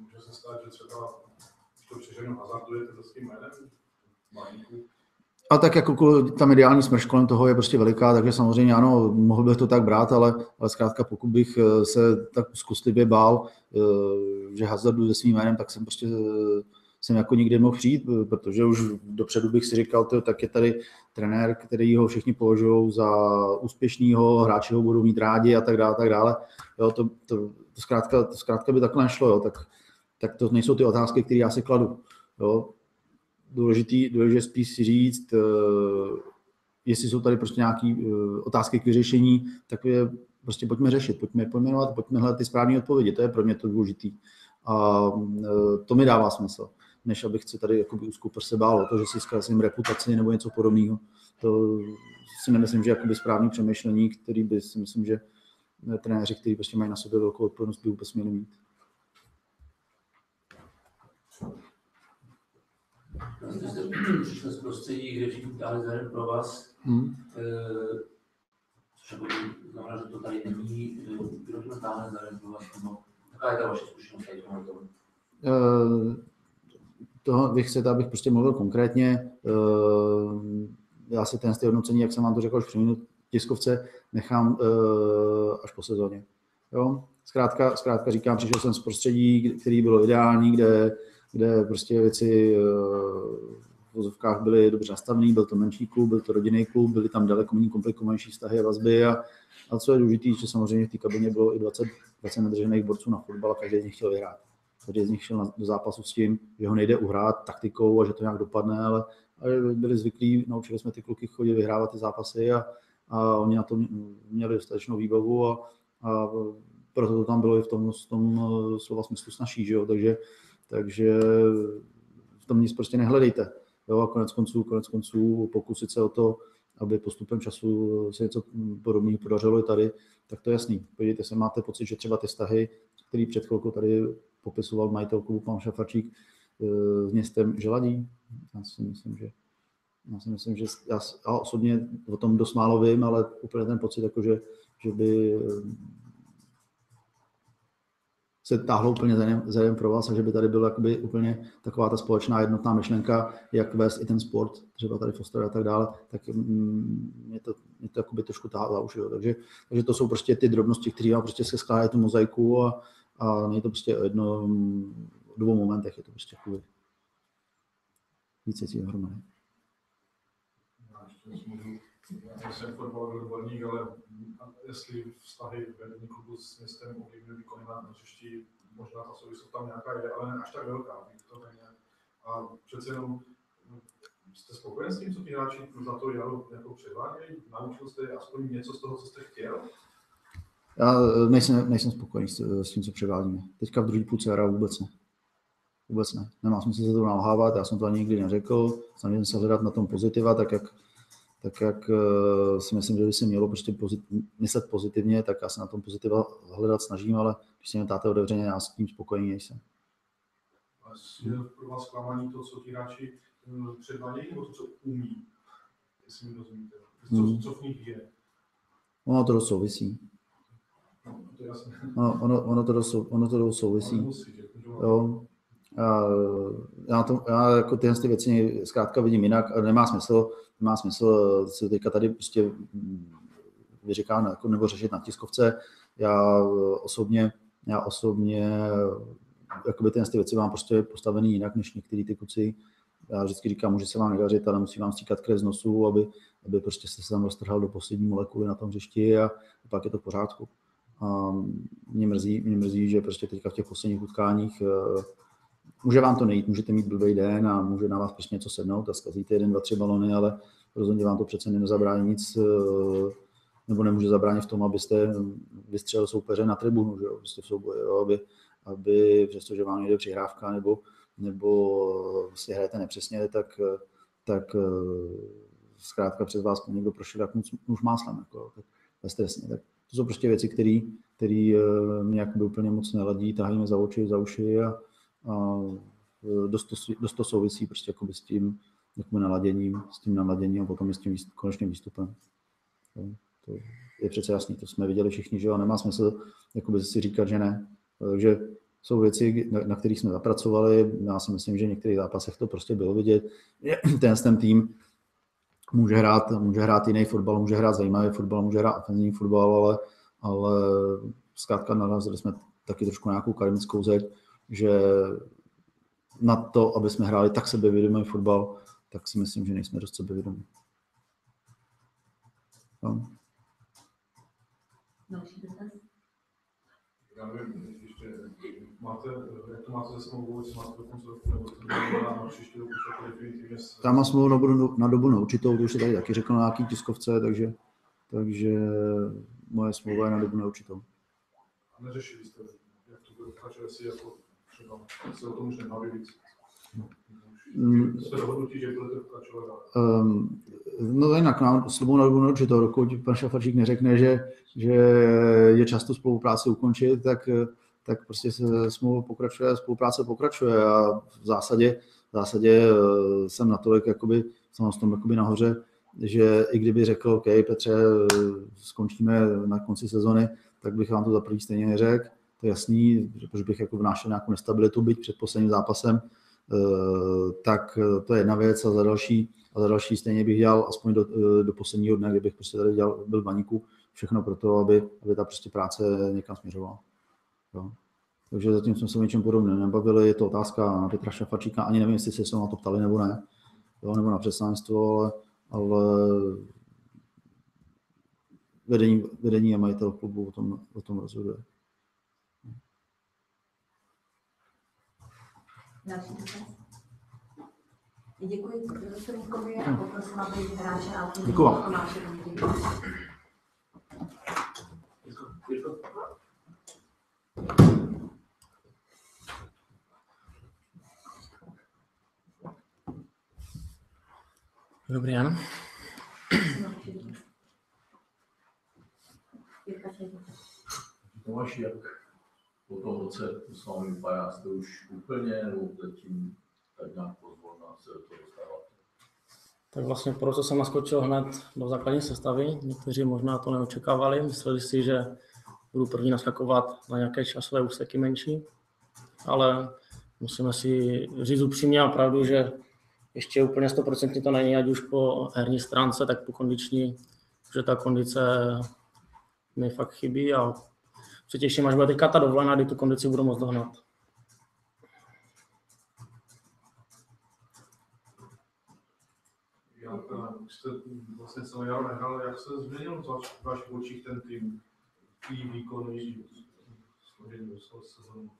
Může se stát, že třeba to hazardujete s tím jménem a tak jako ta mediální smrš kolem toho je prostě veliká, takže samozřejmě ano, mohl bych to tak brát, ale, ale zkrátka pokud bych eh, se tak zkustivě bál, eh, že hazardu se svým jménem, tak jsem prostě eh, jsem jako nikdy mohl přijít, protože už dopředu bych si říkal, to, tak je tady trenér, který ho všichni považují za úspěšného, hráči ho budou mít rádi a tak dále, tak dále. Jo, to, to, to, zkrátka, to zkrátka by takhle nešlo, jo, tak, tak to nejsou ty otázky, které já si kladu. Jo důležitý, důležité spíš si říct, uh, jestli jsou tady prostě nějaké uh, otázky k vyřešení, tak je prostě pojďme řešit, pojďme je pojmenovat, pojďme hledat ty správné odpovědi, to je pro mě to důležitý. A uh, to mi dává smysl, než abych se tady jakoby úzkou se bál o to, že si zkazím reputaci nebo něco podobného. To si nemyslím, že jakoby správný přemýšlení, který by si myslím, že trenéři, kteří prostě mají na sobě velkou odpovědnost, by vůbec měli mít. Vlastně jste přišli z prostředí, kde všichni táhli za pro vás, hmm. e, což jako znamená, že to tady není, kdo to táhne za pro vás, no, jaká je ta vaše zkušenost tady tomu? Uh, toho, vy chcete, abych prostě mluvil konkrétně. Uh, já si ten hodnocení, jak jsem vám to řekl už při tiskovce, nechám až po sezóně. Jo? Zkrátka, zkrátka říkám, přišel jsem z prostředí, který bylo ideální, kde kde prostě věci eh, v vozovkách byly dobře nastavené, byl to menší klub, byl to rodinný klub, byly tam daleko méně komplikovanější vztahy a vazby a, a co je důležité, že samozřejmě v té kabině bylo i 20, 20 nadržených borců na fotbal a každý z nich chtěl vyhrát. Každý z nich šel na, do zápasu s tím, že ho nejde uhrát taktikou a že to nějak dopadne, ale, ale byli zvyklí, naučili jsme ty kluky chodit vyhrávat ty zápasy a, a oni na to měli dostatečnou výbavu a, a proto to tam bylo i v tom, v tom eh, slova smyslu snaží, že jo? takže takže v tom nic prostě nehledejte. Jo, a konec konců, konec konců pokusit se o to, aby postupem času se něco podobného podařilo i tady, tak to je jasný. Podívejte se, máte pocit, že třeba ty vztahy, který před chvilkou tady popisoval majitel klubu pan Šafačík eh, s městem Želadí, já si myslím, že já si myslím, že já, já osobně o tom dost málo vím, ale úplně ten pocit, jako že, že by se táhlo úplně za jeden pro vás a že by tady byla jakoby úplně taková ta společná jednotná myšlenka, jak vést i ten sport, třeba tady Foster a tak dále, tak mm, mě to, mě to jakoby trošku táhlo už. Jo. Takže, takže to jsou prostě ty drobnosti, které vám prostě se skládají tu mozaiku a, a není to prostě jedno, v dvou momentech, je to prostě kvůli více věcí dohromady. Jsem fotbalový odborník, ale jestli vztahy vedení klubu s městem ovlivňují výkony na hřišti, možná ta souvislost tam nějaká je, ale ne až tak velká. To není. A přece jenom jste spokojen s tím, co ti hráči za to jaro jako předvádějí? Naučil jste aspoň něco z toho, co jste chtěl? Já nejsem, nejsem spokojený s, s tím, co předvádíme. Teďka v druhé půlce jara vůbec ne. Vůbec ne. Nemá smysl se to nalhávat, já jsem to ani nikdy neřekl. Snažím se hledat na tom pozitiva, tak jak tak jak eh, si myslím, že by se mělo prostě pozit, myslet pozitivně, tak já se na tom pozitiva hledat snažím, ale když se mě ptáte otevřeně, já s tím spokojený nejsem. A je pro vás zklamání to, co ti hráči hm, předvádějí, nebo to, co umí? jestli mi rozumíte. Hmm. Co, co v nich je? Ono to dost souvisí. No, jasné. Ono, ono, to, dost, sou- ono to dost Ale souvisí. Jo. Já, já, to, já jako tyhle ty věci zkrátka vidím jinak a nemá smysl, nemá smysl se teďka tady prostě mm, vyříká jako, nebo řešit na tiskovce. Já osobně, já osobně jakoby tyhle ty věci mám prostě postavený jinak než některý ty kluci. Já vždycky říkám, může se vám nedařit, ale musí vám stříkat krev z nosu, aby, aby prostě se tam roztrhal do poslední molekuly na tom hřišti a pak je to v pořádku. A mě mrzí, mě mrzí, že prostě teďka v těch posledních utkáních eh, může vám to nejít, můžete mít blbý den a může na vás prostě něco sednout a zkazíte jeden, dva, tři balony, ale rozhodně vám to přece nezabrání nic, eh, nebo nemůže zabránit v tom, abyste vystřelil soupeře na tribunu, že jo, prostě v souboji, jo, aby, aby přestože vám jde přihrávka nebo, nebo vlastně hrajete nepřesně, tak, tak eh, zkrátka přes vás někdo prošel jak nůž nůž máslem, jako, tak bezstresně. Tak to jsou prostě věci, které mě jakoby úplně moc neladí, tahají mě za oči, za uši a, a dost, to, dost to souvisí prostě s tím naladěním, s tím naladěním a potom i s tím konečným výstupem. To, to je přece jasný, to jsme viděli všichni, že jo, nemá smysl jakoby si říkat, že ne. Takže jsou věci, na, na kterých jsme zapracovali. Já si myslím, že v některých zápasech to prostě bylo vidět. Ten, ten tým může hrát, může hrát jiný fotbal, může hrát zajímavý fotbal, může hrát ofenzivní fotbal, ale, ale zkrátka narazili jsme taky trošku nějakou akademickou zeď, že na to, aby jsme hráli tak sebevědomý fotbal, tak si myslím, že nejsme dost sebevědomí. No. Další dotaz? Já nevím, ještě máte, jak to máte se smlouvou, jestli máte do konce roku, nebo to znamená na příští rok už definitivně s- Tam má smlouvu na dobu, na dobu neurčitou, to už se tady taky řekl na nějaký tiskovce, takže, takže moje smlouva je na dobu neurčitou. a neřešili jste, jak to bude jako se o tom už víc. Jste dohodnutí, že budete pokračovat dál. Um, no jinak mám slovo na dobu neurčitou, dokud pan Šafačík neřekne, že, že je často spolupráce ukončit, tak, tak prostě se smlouva pokračuje, spolupráce pokračuje a v zásadě, v zásadě eh, jsem natolik jakoby, jsem v tom jakoby nahoře, že i kdyby řekl, OK, Petře, eh, skončíme na konci sezony, tak bych vám to za první stejně neřekl, to je jasný, protože bych jako vnášel nějakou nestabilitu, byť před posledním zápasem, eh, tak to je jedna věc a za další, a za další stejně bych dělal aspoň do, eh, do posledního dne, kdybych prostě tady dělal, byl v baníku, všechno pro to, aby, aby ta prostě práce někam směřovala. Jo. Takže zatím jsme se o něčem podobném nebavili, je to otázka na Petra Šafačíka, ani nevím, jestli se na to ptali nebo ne, jo, nebo na představenstvo, ale, ale vedení, vedení a majitel klubu o tom, o tom rozhoduje. Další dotaz? Děkuji profesorníkovi a poprosím, aby hráče a Děkuji vám. Dobrý den. Tomáš, jak roce s vámi vypadá? Jste už úplně, nebo zatím tak nějak pozvolna se do toho dostáváte? Tak vlastně po roce jsem naskočil hned do základní sestavy. Někteří možná to neočekávali, mysleli si, že budu první naskakovat na nějaké časové úseky menší, ale musíme si říct upřímně a pravdu, že ještě úplně 100% to není, ať už po herní stránce, tak po kondiční, že ta kondice mi fakt chybí a se těším, až bude teďka ta dovolená, kdy tu kondici budu moct dohnat. Už jste vlastně celé jaro nehrál, jak se změnil v vaš- vašich očích ten tým, tý výkonný složení sezónu?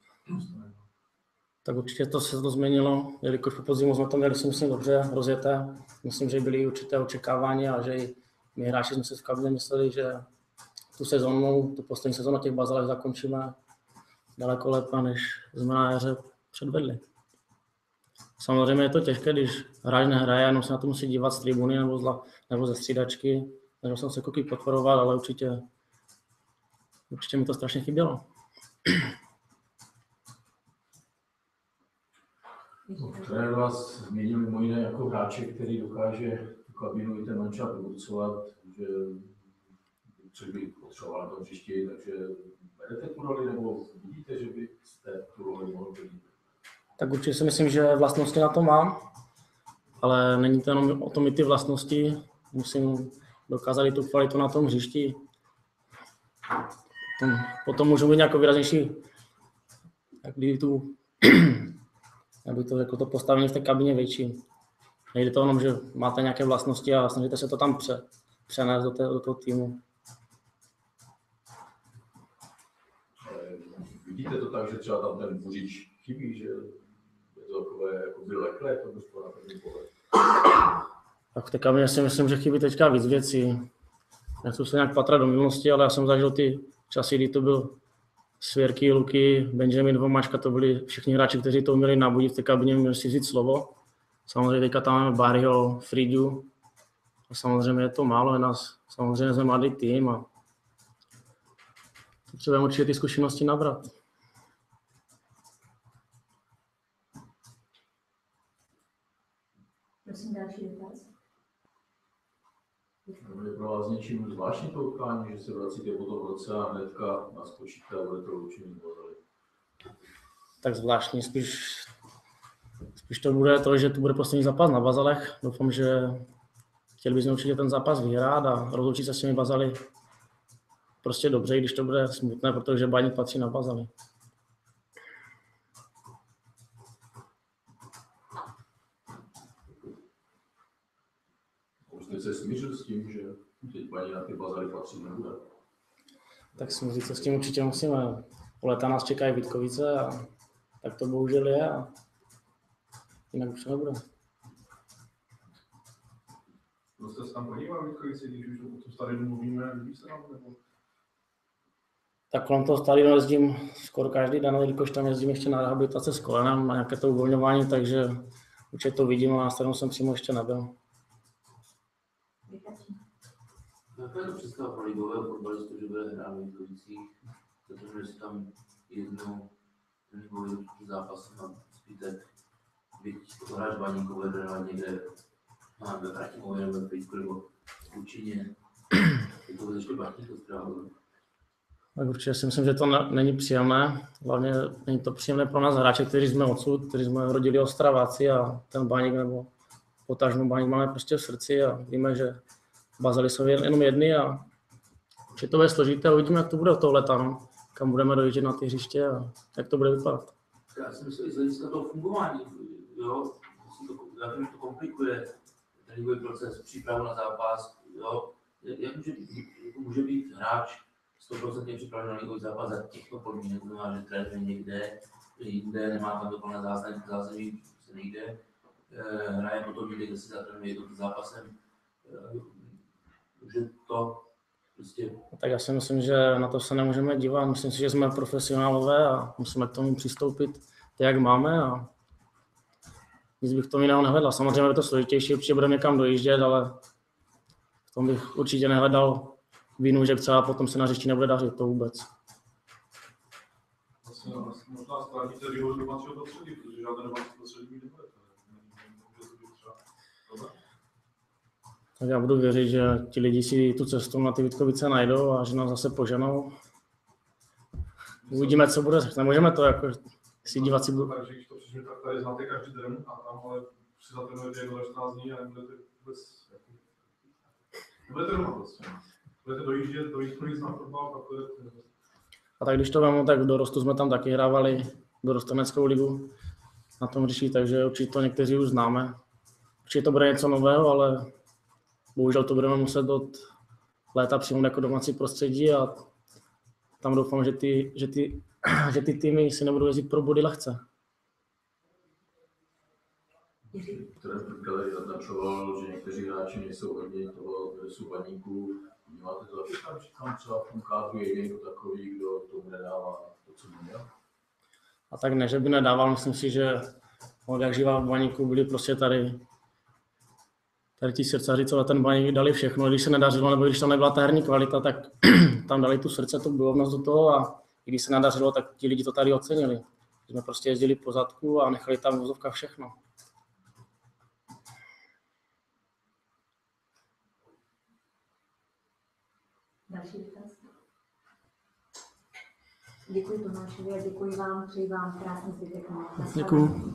Tak určitě to se to změnilo, jelikož po podzimu jsme to měli si myslím dobře rozjeté. Myslím, že byly určité očekávání a že i my hráči jsme si v kabině mysleli, že tu sezónu, tu poslední sezónu těch bazalech zakončíme daleko lépe, než jsme na jaře předvedli. Samozřejmě je to těžké, když hráč nehraje, jenom se na to musí dívat z tribuny nebo, zla, nebo ze střídačky. Snažil jsem se koky podporovat, ale určitě, určitě mi to strašně chybělo. No, trenér vás změnil mimo jiné jako hráče, který dokáže tu kabinu i ten vnucovat, že co by potřeboval na tom hřišti, takže berete tu roli nebo vidíte, že byste tu roli mohl být? Tak určitě si myslím, že vlastnosti na to mám, ale není to jenom o tom i ty vlastnosti, musím dokázat i tu kvalitu na tom hřišti. Potom, potom můžu být nějakou výraznější, jak by tu, aby to, jako to postavení v té kabině větší. Nejde to jenom, že máte nějaké vlastnosti a snažíte se to tam pře, přenést do, té, do toho týmu. Ale Vidíte to tak, že třeba tam ten buřič chybí, že je to takové jako vyleklé, to bylo na první pohled. Tak té kabině si myslím, že chybí teďka víc věcí. Nechci se nějak patrat do minulosti, ale já jsem zažil ty časy, kdy to byl Svěrky, Luky, Benjamin Vomačka, to byli všichni hráči, kteří to uměli nabudit v té kabině, měli si říct slovo. Samozřejmě teďka tam máme Barryho, Fridu. A samozřejmě je to málo, je nás, samozřejmě jsme mladý tým a potřebujeme určitě ty zkušenosti nabrat. Prosím další dotaz. Je pro vás něčím zvláštní to utkání, že se vracíte po tom roce a hnedka naskočíte a budete vozali. tak zvláštní. Spíš, spíš to bude to, že to bude poslední zápas na Bazalech. Doufám, že chtěli bychom určitě ten zápas vyhrát a rozloučit se s těmi Bazaly prostě dobře, i když to bude smutné, protože Baník patří na Bazaly. Už jste se smířil s tím, že paní na ty bazary patří nebude. Tak smířit se s tím určitě musíme. Po léta nás čekají Vítkovice a tak to bohužel je a jinak už to nebude. Byl jste se tam podíval, Vítkovici, když už o tom stadionu mluvíme, líbí se nám, nebo Tak kolem toho stadionu jezdím skoro každý den, jelikož tam jezdím ještě na rehabilitace s kolenem, na nějaké to uvolňování, takže určitě to vidím a na stadionu jsem přímo ještě nebyl. Jaká to pro ligového fotbalistu, že bude hrát v Vítkovicích, protože si tam jednou zápas a zbytek, byť to hráč trénovat někde na nebo Frýsku nebo v je to ještě. Tak určitě si myslím, že to ne, není příjemné. Hlavně není to příjemné pro nás hráče, kteří jsme odsud, kteří jsme rodili Ostraváci a ten baník nebo potažmo baník máme prostě v srdci a víme, že Bazely jsou jen- jenom jedny a že to bude složité a uvidíme, jak to bude toho leta, no. kam budeme dojíždět na ty hřiště a jak to bude vypadat. Já si myslím, že z hlediska toho fungování, jo, to, já že to komplikuje ten ligový proces, přípravu na zápas, jo, jak jak může být, jako může být hráč 100% připraven na ligový zápas za těchto podmínek, to znamená, že trénuje někde, jinde, nemá tam dokonalé zázemí, zázemí se nejde, eh, hraje potom někde, kde si zatrénuje to zápasem, eh, že to prostě Tak já si myslím, že na to se nemůžeme dívat. Myslím si, že jsme profesionálové a musíme k tomu přistoupit tak, jak máme a nic bych k tomu jiného nehledal. Samozřejmě je to složitější, určitě budeme někam dojíždět, ale v tom bych určitě nehledal vinu, že třeba potom se na hřišti nebude dařit, to vůbec. vlastně možná ztrátíte výhodu domácího prostředí, protože žádné domácí prostředí mít nebudete. Může třeba. Tak já budu věřit, že ti lidi si tu cestu na ty Vítkovice najdou a že nás zase poženou. Uvidíme, co bude. Nemůžeme to jako si diváci budou. Takže když to přišli, tak tady znáte každý den a tam ale si zatrénujete jedno za 14 dní a nebudete vůbec jako... Nebudete doma prostě. Budete dojíždět, dojíždět na fotbal, pak to je... A tak když to vemu, tak v dorostu jsme tam taky hrávali dorosteneckou ligu na tom hřišti, takže určitě to někteří už známe. Určitě to bude něco nového, ale bohužel to budeme muset od léta přijmout jako domácí prostředí a tam doufám, že ty, že ty, že ty týmy si nebudou jezdit pro body lehce. Jiří. Trenér Prkele naznačoval, že někteří hráči nejsou hodně toho dresu. Vnímáte to taky že tam třeba v tom kádru je někdo takový, kdo tomu nedává to, co měl? A tak ne, že by nedával, myslím si, že od jak živá v baníku byli prostě tady tady ti srdcaři, co ten baník dali všechno, když se nedařilo, nebo když tam nebyla ta herní kvalita, tak tam dali tu srdce, tu bojovnost do toho a když se nedařilo, tak ti lidi to tady ocenili. Jsme prostě jezdili po zadku a nechali tam vozovka všechno. Další? Děkuji Tomášovi a děkuji vám, přeji vám krásný zbytek. Děkuji.